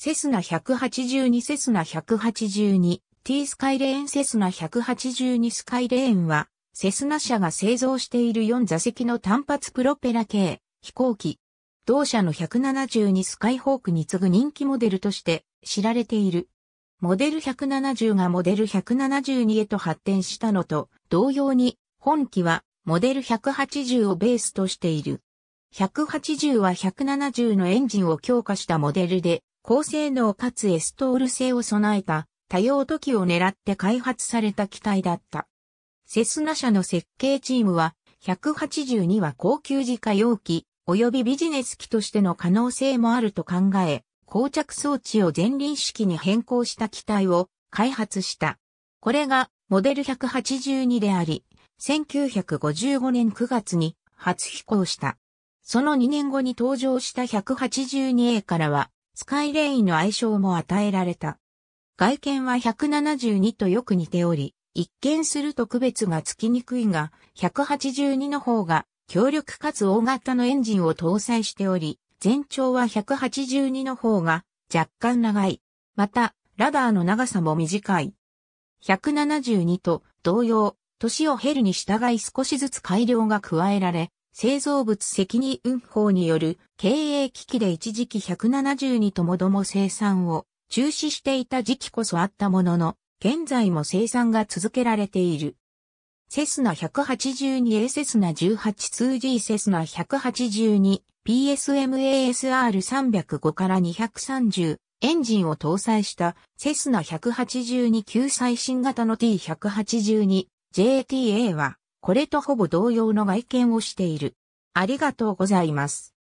セスナ182セスナ182 T スカイレーンセスナ182スカイレーンはセスナ社が製造している4座席の単発プロペラ系飛行機。同社の172スカイホークに次ぐ人気モデルとして知られている。モデル170がモデル172へと発展したのと同様に本機はモデル180をベースとしている。180は170のエンジンを強化したモデルで高性能かつエストール性を備えた多用途機を狙って開発された機体だった。セスナ社の設計チームは182は高級自家用機及びビジネス機としての可能性もあると考え、膠着装置を前輪式に変更した機体を開発した。これがモデル182であり、1955年9月に初飛行した。その2年後に登場した 182A からは、スカイレインの愛称も与えられた。外見は172とよく似ており、一見すると区別がつきにくいが、182の方が強力かつ大型のエンジンを搭載しており、全長は182の方が若干長い。また、ラダーの長さも短い。172と同様、年を経るに従い少しずつ改良が加えられ、製造物責任運法による経営危機で一時期172ともども生産を中止していた時期こそあったものの、現在も生産が続けられている。セスナ 182A セスナ 18-2G セスナ182 PSMASR305 から230エンジンを搭載したセスナ182級最新型の T182JTA はこれとほぼ同様の外見をしている。ありがとうございます。